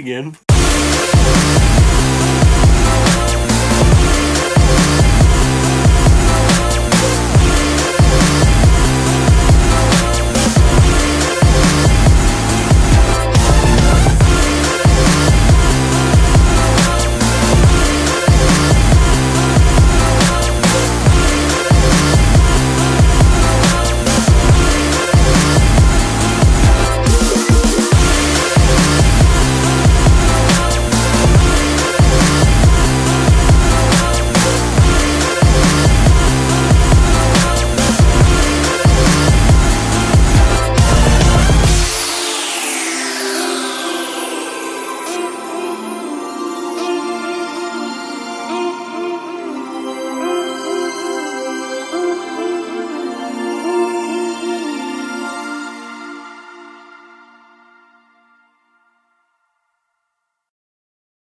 again.